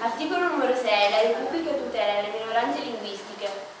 Articolo numero 6. La Repubblica tutela le minoranze linguistiche.